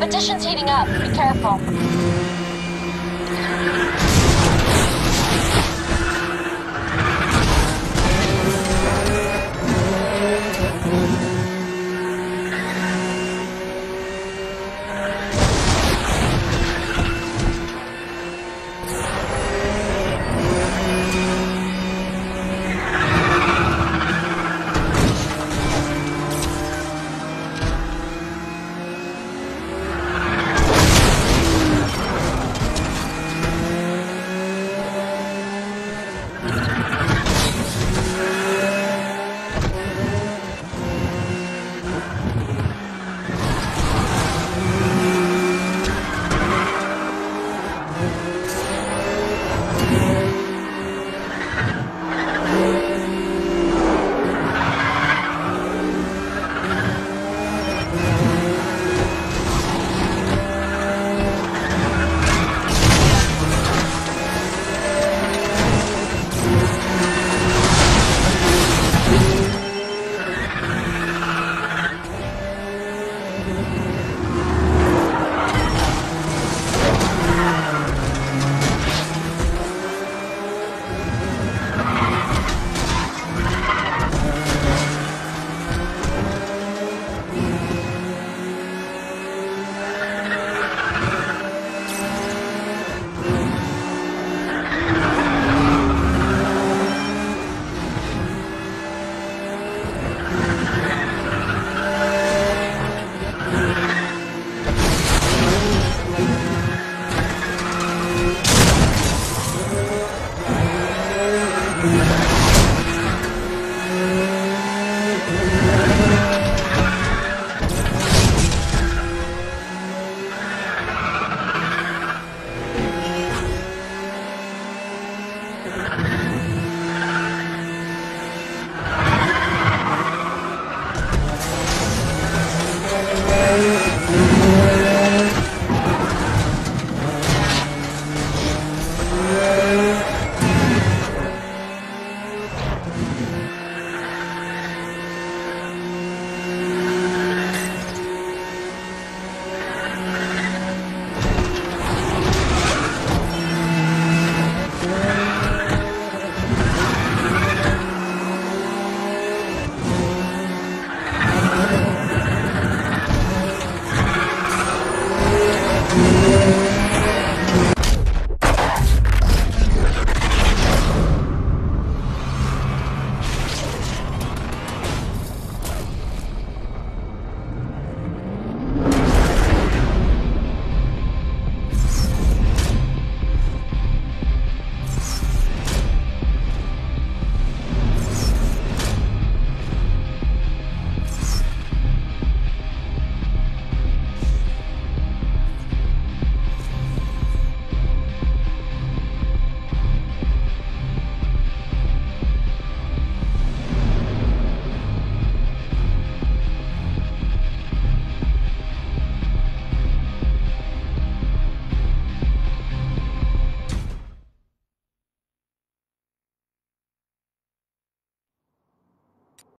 Competition's heating up. Be careful.